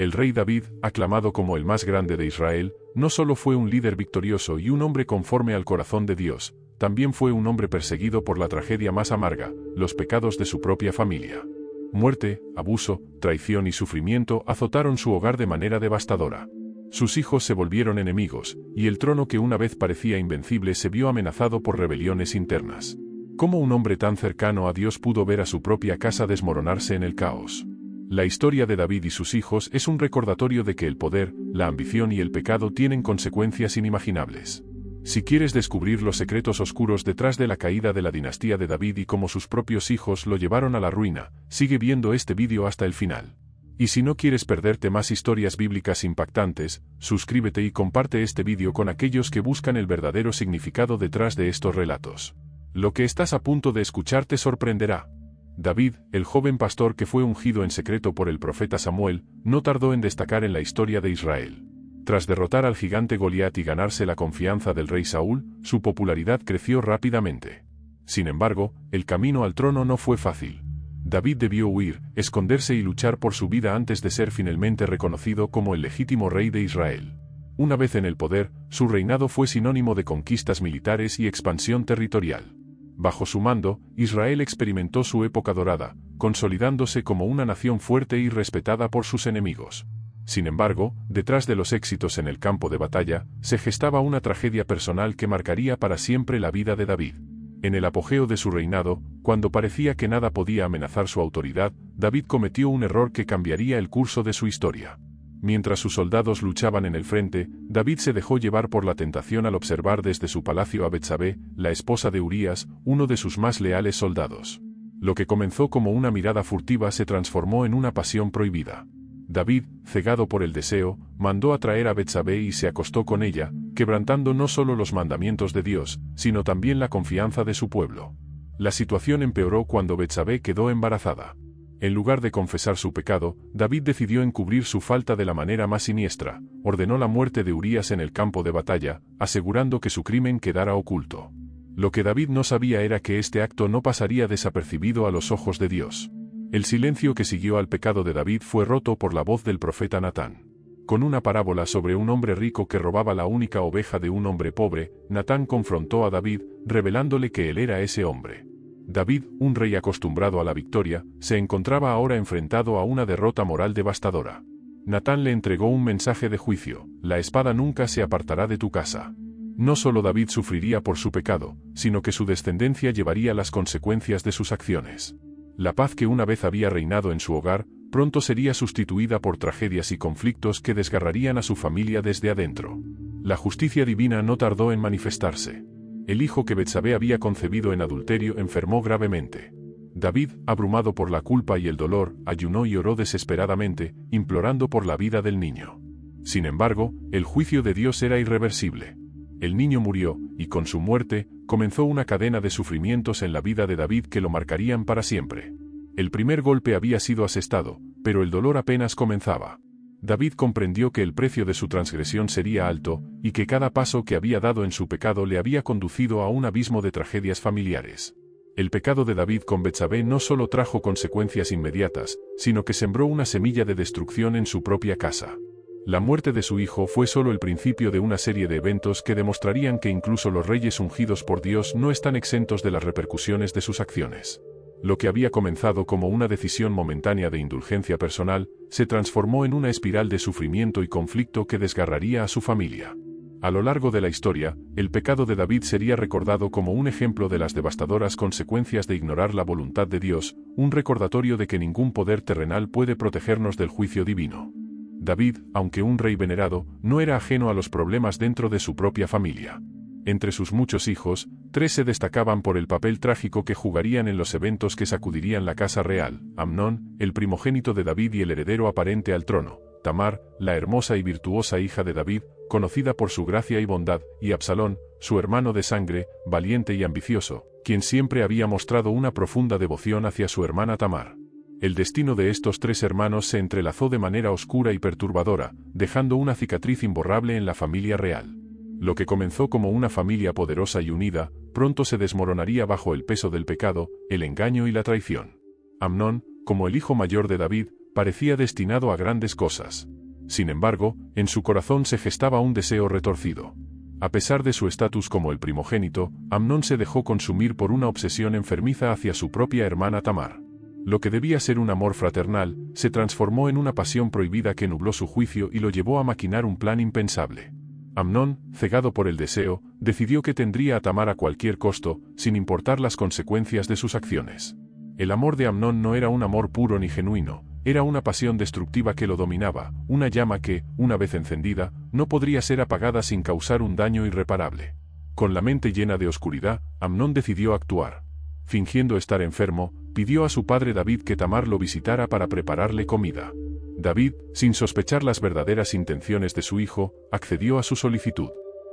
El rey David, aclamado como el más grande de Israel, no solo fue un líder victorioso y un hombre conforme al corazón de Dios, también fue un hombre perseguido por la tragedia más amarga, los pecados de su propia familia. Muerte, abuso, traición y sufrimiento azotaron su hogar de manera devastadora. Sus hijos se volvieron enemigos, y el trono que una vez parecía invencible se vio amenazado por rebeliones internas. ¿Cómo un hombre tan cercano a Dios pudo ver a su propia casa desmoronarse en el caos? La historia de David y sus hijos es un recordatorio de que el poder, la ambición y el pecado tienen consecuencias inimaginables. Si quieres descubrir los secretos oscuros detrás de la caída de la dinastía de David y cómo sus propios hijos lo llevaron a la ruina, sigue viendo este vídeo hasta el final. Y si no quieres perderte más historias bíblicas impactantes, suscríbete y comparte este vídeo con aquellos que buscan el verdadero significado detrás de estos relatos. Lo que estás a punto de escuchar te sorprenderá. David, el joven pastor que fue ungido en secreto por el profeta Samuel, no tardó en destacar en la historia de Israel. Tras derrotar al gigante Goliat y ganarse la confianza del rey Saúl, su popularidad creció rápidamente. Sin embargo, el camino al trono no fue fácil. David debió huir, esconderse y luchar por su vida antes de ser finalmente reconocido como el legítimo rey de Israel. Una vez en el poder, su reinado fue sinónimo de conquistas militares y expansión territorial. Bajo su mando, Israel experimentó su época dorada, consolidándose como una nación fuerte y respetada por sus enemigos. Sin embargo, detrás de los éxitos en el campo de batalla, se gestaba una tragedia personal que marcaría para siempre la vida de David. En el apogeo de su reinado, cuando parecía que nada podía amenazar su autoridad, David cometió un error que cambiaría el curso de su historia. Mientras sus soldados luchaban en el frente, David se dejó llevar por la tentación al observar desde su palacio a Betsabé, la esposa de Urías, uno de sus más leales soldados. Lo que comenzó como una mirada furtiva se transformó en una pasión prohibida. David, cegado por el deseo, mandó a traer a Betsabé y se acostó con ella, quebrantando no solo los mandamientos de Dios, sino también la confianza de su pueblo. La situación empeoró cuando Betsabé quedó embarazada. En lugar de confesar su pecado, David decidió encubrir su falta de la manera más siniestra, ordenó la muerte de Urías en el campo de batalla, asegurando que su crimen quedara oculto. Lo que David no sabía era que este acto no pasaría desapercibido a los ojos de Dios. El silencio que siguió al pecado de David fue roto por la voz del profeta Natán. Con una parábola sobre un hombre rico que robaba la única oveja de un hombre pobre, Natán confrontó a David, revelándole que él era ese hombre. David, un rey acostumbrado a la victoria, se encontraba ahora enfrentado a una derrota moral devastadora. Natán le entregó un mensaje de juicio, la espada nunca se apartará de tu casa. No solo David sufriría por su pecado, sino que su descendencia llevaría las consecuencias de sus acciones. La paz que una vez había reinado en su hogar, pronto sería sustituida por tragedias y conflictos que desgarrarían a su familia desde adentro. La justicia divina no tardó en manifestarse. El hijo que Betsabé había concebido en adulterio enfermó gravemente. David, abrumado por la culpa y el dolor, ayunó y oró desesperadamente, implorando por la vida del niño. Sin embargo, el juicio de Dios era irreversible. El niño murió, y con su muerte, comenzó una cadena de sufrimientos en la vida de David que lo marcarían para siempre. El primer golpe había sido asestado, pero el dolor apenas comenzaba. David comprendió que el precio de su transgresión sería alto, y que cada paso que había dado en su pecado le había conducido a un abismo de tragedias familiares. El pecado de David con Betsabé no solo trajo consecuencias inmediatas, sino que sembró una semilla de destrucción en su propia casa. La muerte de su hijo fue solo el principio de una serie de eventos que demostrarían que incluso los reyes ungidos por Dios no están exentos de las repercusiones de sus acciones. Lo que había comenzado como una decisión momentánea de indulgencia personal, se transformó en una espiral de sufrimiento y conflicto que desgarraría a su familia. A lo largo de la historia, el pecado de David sería recordado como un ejemplo de las devastadoras consecuencias de ignorar la voluntad de Dios, un recordatorio de que ningún poder terrenal puede protegernos del juicio divino. David, aunque un rey venerado, no era ajeno a los problemas dentro de su propia familia. Entre sus muchos hijos, tres se destacaban por el papel trágico que jugarían en los eventos que sacudirían la casa real, Amnón, el primogénito de David y el heredero aparente al trono, Tamar, la hermosa y virtuosa hija de David, conocida por su gracia y bondad, y Absalón, su hermano de sangre, valiente y ambicioso, quien siempre había mostrado una profunda devoción hacia su hermana Tamar. El destino de estos tres hermanos se entrelazó de manera oscura y perturbadora, dejando una cicatriz imborrable en la familia real. Lo que comenzó como una familia poderosa y unida, pronto se desmoronaría bajo el peso del pecado, el engaño y la traición. Amnón, como el hijo mayor de David, parecía destinado a grandes cosas. Sin embargo, en su corazón se gestaba un deseo retorcido. A pesar de su estatus como el primogénito, Amnón se dejó consumir por una obsesión enfermiza hacia su propia hermana Tamar. Lo que debía ser un amor fraternal, se transformó en una pasión prohibida que nubló su juicio y lo llevó a maquinar un plan impensable. Amnón, cegado por el deseo, decidió que tendría a Tamar a cualquier costo, sin importar las consecuencias de sus acciones. El amor de Amnón no era un amor puro ni genuino, era una pasión destructiva que lo dominaba, una llama que, una vez encendida, no podría ser apagada sin causar un daño irreparable. Con la mente llena de oscuridad, Amnón decidió actuar. Fingiendo estar enfermo, pidió a su padre David que Tamar lo visitara para prepararle comida. David, sin sospechar las verdaderas intenciones de su hijo, accedió a su solicitud.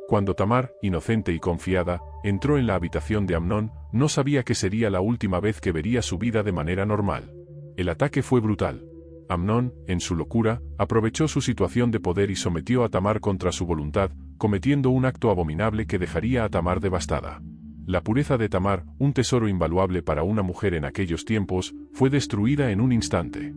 Cuando Tamar, inocente y confiada, entró en la habitación de Amnón, no sabía que sería la última vez que vería su vida de manera normal. El ataque fue brutal. Amnón, en su locura, aprovechó su situación de poder y sometió a Tamar contra su voluntad, cometiendo un acto abominable que dejaría a Tamar devastada. La pureza de Tamar, un tesoro invaluable para una mujer en aquellos tiempos, fue destruida en un instante.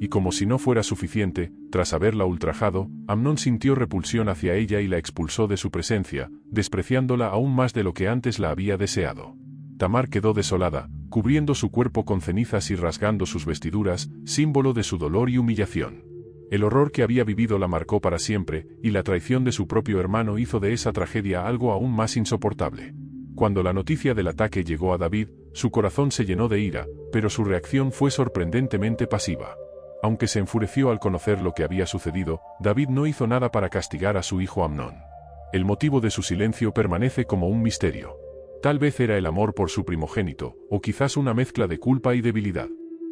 Y como si no fuera suficiente, tras haberla ultrajado, Amnón sintió repulsión hacia ella y la expulsó de su presencia, despreciándola aún más de lo que antes la había deseado. Tamar quedó desolada, cubriendo su cuerpo con cenizas y rasgando sus vestiduras, símbolo de su dolor y humillación. El horror que había vivido la marcó para siempre, y la traición de su propio hermano hizo de esa tragedia algo aún más insoportable. Cuando la noticia del ataque llegó a David, su corazón se llenó de ira, pero su reacción fue sorprendentemente pasiva. Aunque se enfureció al conocer lo que había sucedido, David no hizo nada para castigar a su hijo Amnón. El motivo de su silencio permanece como un misterio. Tal vez era el amor por su primogénito, o quizás una mezcla de culpa y debilidad.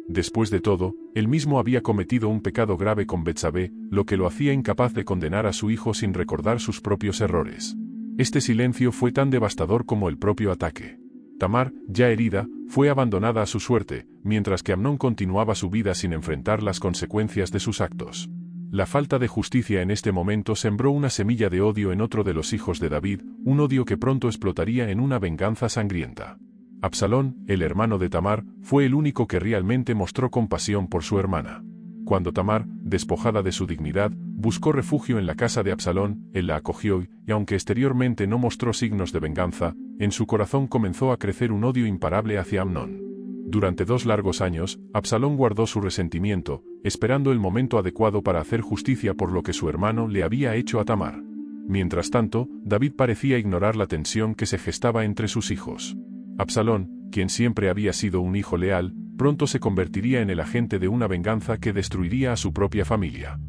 Después de todo, él mismo había cometido un pecado grave con Betsabé, lo que lo hacía incapaz de condenar a su hijo sin recordar sus propios errores. Este silencio fue tan devastador como el propio ataque. Tamar, ya herida, fue abandonada a su suerte, mientras que Amnón continuaba su vida sin enfrentar las consecuencias de sus actos. La falta de justicia en este momento sembró una semilla de odio en otro de los hijos de David, un odio que pronto explotaría en una venganza sangrienta. Absalón, el hermano de Tamar, fue el único que realmente mostró compasión por su hermana. Cuando Tamar, despojada de su dignidad, buscó refugio en la casa de Absalón, él la acogió y, aunque exteriormente no mostró signos de venganza, en su corazón comenzó a crecer un odio imparable hacia Amnón. Durante dos largos años, Absalón guardó su resentimiento, esperando el momento adecuado para hacer justicia por lo que su hermano le había hecho a Tamar. Mientras tanto, David parecía ignorar la tensión que se gestaba entre sus hijos. Absalón, quien siempre había sido un hijo leal, pronto se convertiría en el agente de una venganza que destruiría a su propia familia.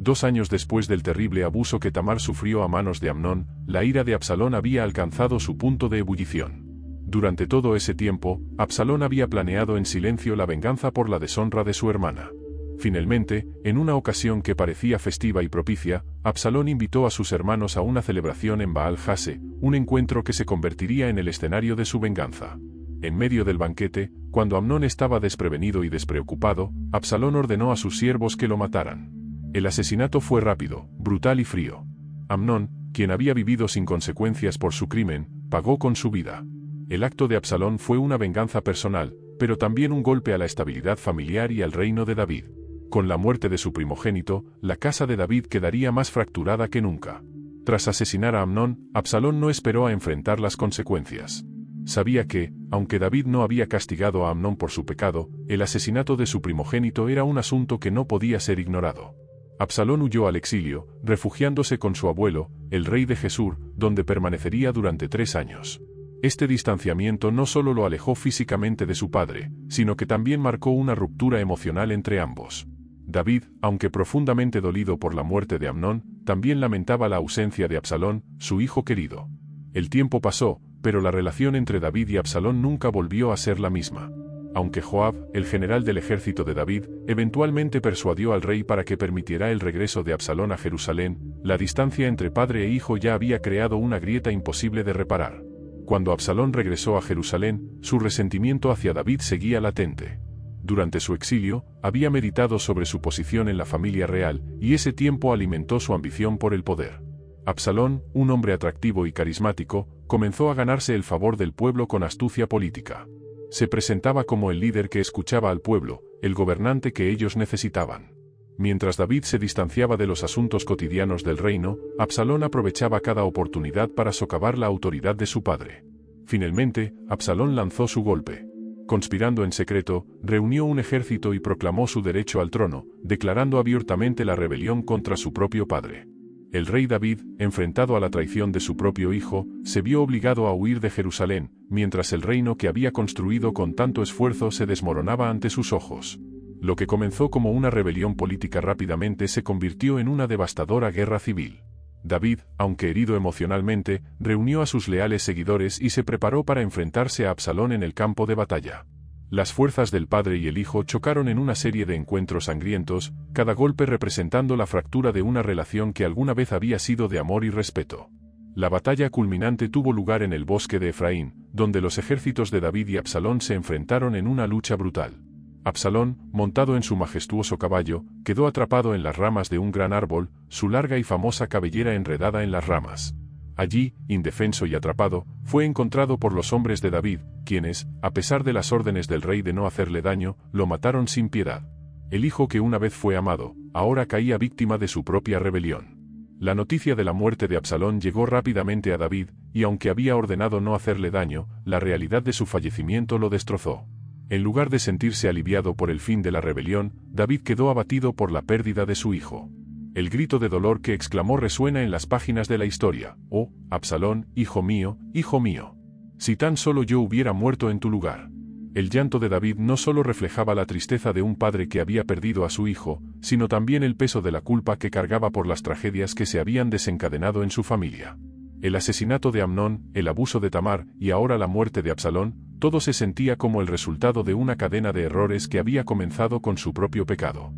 Dos años después del terrible abuso que Tamar sufrió a manos de Amnón, la ira de Absalón había alcanzado su punto de ebullición. Durante todo ese tiempo, Absalón había planeado en silencio la venganza por la deshonra de su hermana. Finalmente, en una ocasión que parecía festiva y propicia, Absalón invitó a sus hermanos a una celebración en Baal Hase, un encuentro que se convertiría en el escenario de su venganza. En medio del banquete, cuando Amnón estaba desprevenido y despreocupado, Absalón ordenó a sus siervos que lo mataran. El asesinato fue rápido, brutal y frío. Amnón, quien había vivido sin consecuencias por su crimen, pagó con su vida. El acto de Absalón fue una venganza personal, pero también un golpe a la estabilidad familiar y al reino de David. Con la muerte de su primogénito, la casa de David quedaría más fracturada que nunca. Tras asesinar a Amnón, Absalón no esperó a enfrentar las consecuencias. Sabía que, aunque David no había castigado a Amnón por su pecado, el asesinato de su primogénito era un asunto que no podía ser ignorado. Absalón huyó al exilio, refugiándose con su abuelo, el rey de Jesús, donde permanecería durante tres años. Este distanciamiento no solo lo alejó físicamente de su padre, sino que también marcó una ruptura emocional entre ambos. David, aunque profundamente dolido por la muerte de Amnón, también lamentaba la ausencia de Absalón, su hijo querido. El tiempo pasó, pero la relación entre David y Absalón nunca volvió a ser la misma. Aunque Joab, el general del ejército de David, eventualmente persuadió al rey para que permitiera el regreso de Absalón a Jerusalén, la distancia entre padre e hijo ya había creado una grieta imposible de reparar. Cuando Absalón regresó a Jerusalén, su resentimiento hacia David seguía latente. Durante su exilio, había meditado sobre su posición en la familia real, y ese tiempo alimentó su ambición por el poder. Absalón, un hombre atractivo y carismático, comenzó a ganarse el favor del pueblo con astucia política. Se presentaba como el líder que escuchaba al pueblo, el gobernante que ellos necesitaban. Mientras David se distanciaba de los asuntos cotidianos del reino, Absalón aprovechaba cada oportunidad para socavar la autoridad de su padre. Finalmente, Absalón lanzó su golpe. Conspirando en secreto, reunió un ejército y proclamó su derecho al trono, declarando abiertamente la rebelión contra su propio padre. El rey David, enfrentado a la traición de su propio hijo, se vio obligado a huir de Jerusalén, mientras el reino que había construido con tanto esfuerzo se desmoronaba ante sus ojos. Lo que comenzó como una rebelión política rápidamente se convirtió en una devastadora guerra civil. David, aunque herido emocionalmente, reunió a sus leales seguidores y se preparó para enfrentarse a Absalón en el campo de batalla. Las fuerzas del padre y el hijo chocaron en una serie de encuentros sangrientos, cada golpe representando la fractura de una relación que alguna vez había sido de amor y respeto. La batalla culminante tuvo lugar en el bosque de Efraín, donde los ejércitos de David y Absalón se enfrentaron en una lucha brutal. Absalón, montado en su majestuoso caballo, quedó atrapado en las ramas de un gran árbol, su larga y famosa cabellera enredada en las ramas. Allí, indefenso y atrapado, fue encontrado por los hombres de David, quienes, a pesar de las órdenes del rey de no hacerle daño, lo mataron sin piedad. El hijo que una vez fue amado, ahora caía víctima de su propia rebelión. La noticia de la muerte de Absalón llegó rápidamente a David, y aunque había ordenado no hacerle daño, la realidad de su fallecimiento lo destrozó. En lugar de sentirse aliviado por el fin de la rebelión, David quedó abatido por la pérdida de su hijo. El grito de dolor que exclamó resuena en las páginas de la historia, oh, Absalón, hijo mío, hijo mío. Si tan solo yo hubiera muerto en tu lugar. El llanto de David no solo reflejaba la tristeza de un padre que había perdido a su hijo, sino también el peso de la culpa que cargaba por las tragedias que se habían desencadenado en su familia. El asesinato de Amnón, el abuso de Tamar y ahora la muerte de Absalón, todo se sentía como el resultado de una cadena de errores que había comenzado con su propio pecado.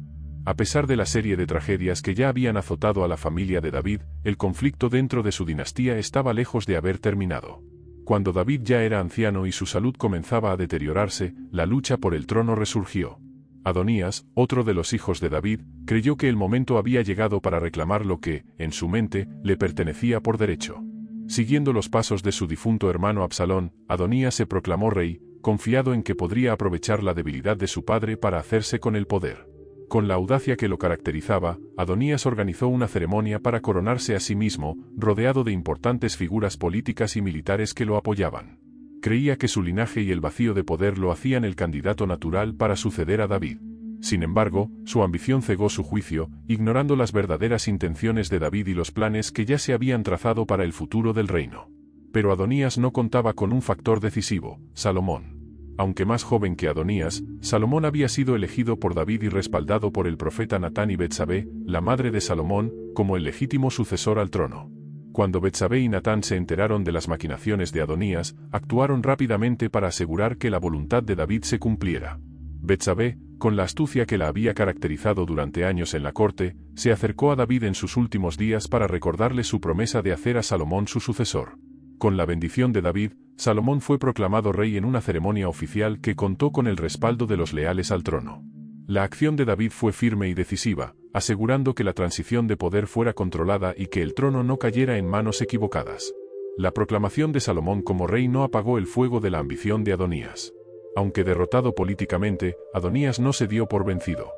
A pesar de la serie de tragedias que ya habían azotado a la familia de David, el conflicto dentro de su dinastía estaba lejos de haber terminado. Cuando David ya era anciano y su salud comenzaba a deteriorarse, la lucha por el trono resurgió. Adonías, otro de los hijos de David, creyó que el momento había llegado para reclamar lo que, en su mente, le pertenecía por derecho. Siguiendo los pasos de su difunto hermano Absalón, Adonías se proclamó rey, confiado en que podría aprovechar la debilidad de su padre para hacerse con el poder. Con la audacia que lo caracterizaba, Adonías organizó una ceremonia para coronarse a sí mismo, rodeado de importantes figuras políticas y militares que lo apoyaban. Creía que su linaje y el vacío de poder lo hacían el candidato natural para suceder a David. Sin embargo, su ambición cegó su juicio, ignorando las verdaderas intenciones de David y los planes que ya se habían trazado para el futuro del reino. Pero Adonías no contaba con un factor decisivo, Salomón. Aunque más joven que Adonías, Salomón había sido elegido por David y respaldado por el profeta Natán y Betsabé, la madre de Salomón, como el legítimo sucesor al trono. Cuando Betsabé y Natán se enteraron de las maquinaciones de Adonías, actuaron rápidamente para asegurar que la voluntad de David se cumpliera. Betsabé, con la astucia que la había caracterizado durante años en la corte, se acercó a David en sus últimos días para recordarle su promesa de hacer a Salomón su sucesor. Con la bendición de David, Salomón fue proclamado rey en una ceremonia oficial que contó con el respaldo de los leales al trono. La acción de David fue firme y decisiva, asegurando que la transición de poder fuera controlada y que el trono no cayera en manos equivocadas. La proclamación de Salomón como rey no apagó el fuego de la ambición de Adonías. Aunque derrotado políticamente, Adonías no se dio por vencido.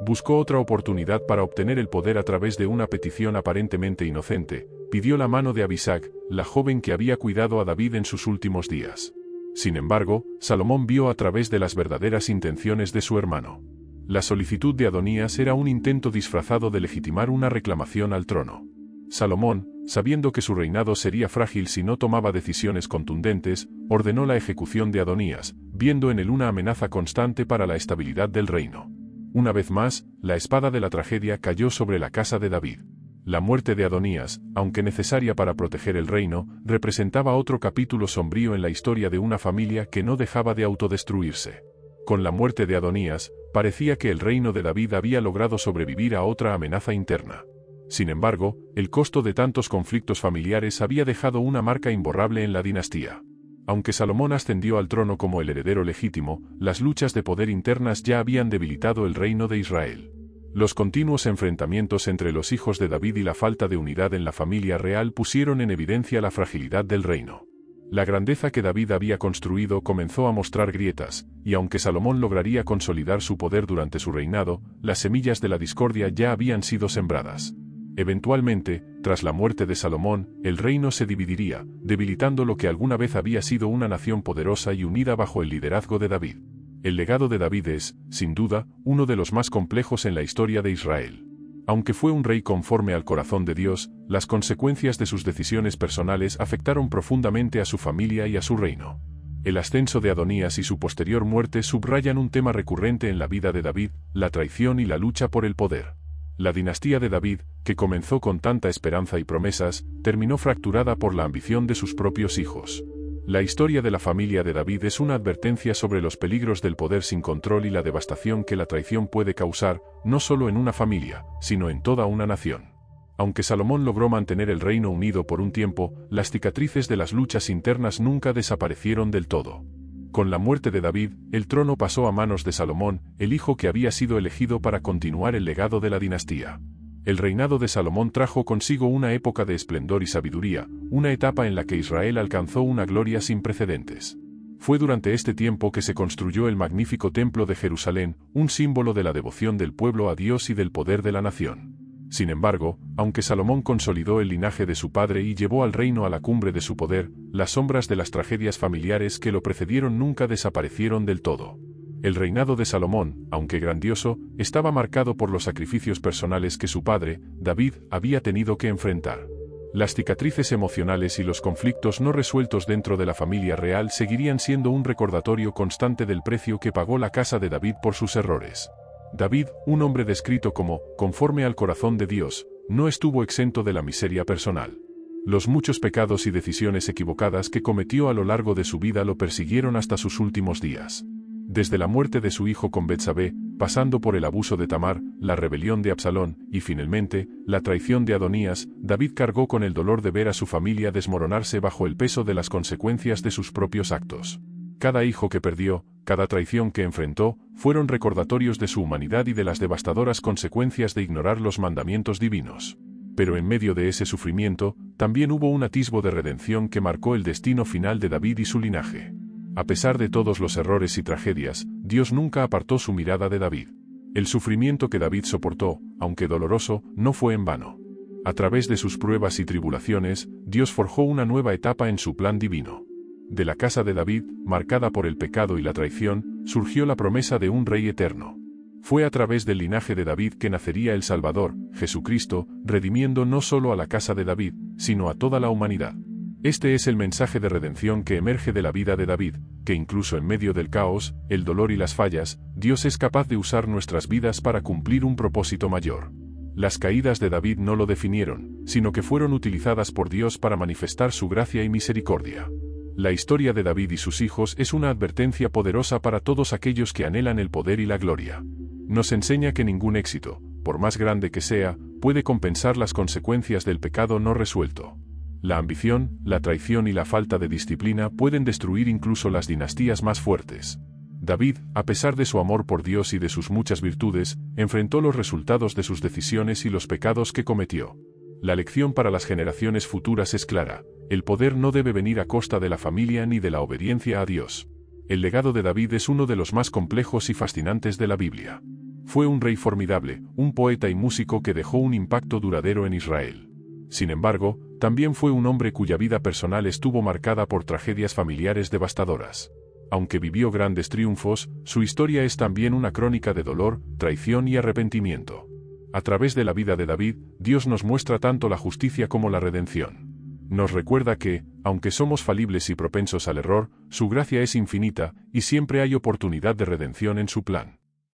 Buscó otra oportunidad para obtener el poder a través de una petición aparentemente inocente, pidió la mano de Abisag, la joven que había cuidado a David en sus últimos días. Sin embargo, Salomón vio a través de las verdaderas intenciones de su hermano. La solicitud de Adonías era un intento disfrazado de legitimar una reclamación al trono. Salomón, sabiendo que su reinado sería frágil si no tomaba decisiones contundentes, ordenó la ejecución de Adonías, viendo en él una amenaza constante para la estabilidad del reino. Una vez más, la espada de la tragedia cayó sobre la casa de David. La muerte de Adonías, aunque necesaria para proteger el reino, representaba otro capítulo sombrío en la historia de una familia que no dejaba de autodestruirse. Con la muerte de Adonías, parecía que el reino de David había logrado sobrevivir a otra amenaza interna. Sin embargo, el costo de tantos conflictos familiares había dejado una marca imborrable en la dinastía. Aunque Salomón ascendió al trono como el heredero legítimo, las luchas de poder internas ya habían debilitado el reino de Israel. Los continuos enfrentamientos entre los hijos de David y la falta de unidad en la familia real pusieron en evidencia la fragilidad del reino. La grandeza que David había construido comenzó a mostrar grietas, y aunque Salomón lograría consolidar su poder durante su reinado, las semillas de la discordia ya habían sido sembradas. Eventualmente, tras la muerte de Salomón, el reino se dividiría, debilitando lo que alguna vez había sido una nación poderosa y unida bajo el liderazgo de David. El legado de David es, sin duda, uno de los más complejos en la historia de Israel. Aunque fue un rey conforme al corazón de Dios, las consecuencias de sus decisiones personales afectaron profundamente a su familia y a su reino. El ascenso de Adonías y su posterior muerte subrayan un tema recurrente en la vida de David, la traición y la lucha por el poder. La dinastía de David, que comenzó con tanta esperanza y promesas, terminó fracturada por la ambición de sus propios hijos. La historia de la familia de David es una advertencia sobre los peligros del poder sin control y la devastación que la traición puede causar, no solo en una familia, sino en toda una nación. Aunque Salomón logró mantener el reino unido por un tiempo, las cicatrices de las luchas internas nunca desaparecieron del todo. Con la muerte de David, el trono pasó a manos de Salomón, el hijo que había sido elegido para continuar el legado de la dinastía. El reinado de Salomón trajo consigo una época de esplendor y sabiduría, una etapa en la que Israel alcanzó una gloria sin precedentes. Fue durante este tiempo que se construyó el magnífico templo de Jerusalén, un símbolo de la devoción del pueblo a Dios y del poder de la nación. Sin embargo, aunque Salomón consolidó el linaje de su padre y llevó al reino a la cumbre de su poder, las sombras de las tragedias familiares que lo precedieron nunca desaparecieron del todo. El reinado de Salomón, aunque grandioso, estaba marcado por los sacrificios personales que su padre, David, había tenido que enfrentar. Las cicatrices emocionales y los conflictos no resueltos dentro de la familia real seguirían siendo un recordatorio constante del precio que pagó la casa de David por sus errores. David, un hombre descrito como, conforme al corazón de Dios, no estuvo exento de la miseria personal. Los muchos pecados y decisiones equivocadas que cometió a lo largo de su vida lo persiguieron hasta sus últimos días. Desde la muerte de su hijo con Betsabé, pasando por el abuso de Tamar, la rebelión de Absalón, y finalmente, la traición de Adonías, David cargó con el dolor de ver a su familia desmoronarse bajo el peso de las consecuencias de sus propios actos. Cada hijo que perdió, cada traición que enfrentó, fueron recordatorios de su humanidad y de las devastadoras consecuencias de ignorar los mandamientos divinos. Pero en medio de ese sufrimiento, también hubo un atisbo de redención que marcó el destino final de David y su linaje. A pesar de todos los errores y tragedias, Dios nunca apartó su mirada de David. El sufrimiento que David soportó, aunque doloroso, no fue en vano. A través de sus pruebas y tribulaciones, Dios forjó una nueva etapa en su plan divino. De la casa de David, marcada por el pecado y la traición, surgió la promesa de un rey eterno. Fue a través del linaje de David que nacería el Salvador, Jesucristo, redimiendo no solo a la casa de David, sino a toda la humanidad. Este es el mensaje de redención que emerge de la vida de David, que incluso en medio del caos, el dolor y las fallas, Dios es capaz de usar nuestras vidas para cumplir un propósito mayor. Las caídas de David no lo definieron, sino que fueron utilizadas por Dios para manifestar su gracia y misericordia. La historia de David y sus hijos es una advertencia poderosa para todos aquellos que anhelan el poder y la gloria. Nos enseña que ningún éxito, por más grande que sea, puede compensar las consecuencias del pecado no resuelto. La ambición, la traición y la falta de disciplina pueden destruir incluso las dinastías más fuertes. David, a pesar de su amor por Dios y de sus muchas virtudes, enfrentó los resultados de sus decisiones y los pecados que cometió. La lección para las generaciones futuras es clara, el poder no debe venir a costa de la familia ni de la obediencia a Dios. El legado de David es uno de los más complejos y fascinantes de la Biblia. Fue un rey formidable, un poeta y músico que dejó un impacto duradero en Israel. Sin embargo, también fue un hombre cuya vida personal estuvo marcada por tragedias familiares devastadoras. Aunque vivió grandes triunfos, su historia es también una crónica de dolor, traición y arrepentimiento. A través de la vida de David, Dios nos muestra tanto la justicia como la redención. Nos recuerda que, aunque somos falibles y propensos al error, su gracia es infinita, y siempre hay oportunidad de redención en su plan.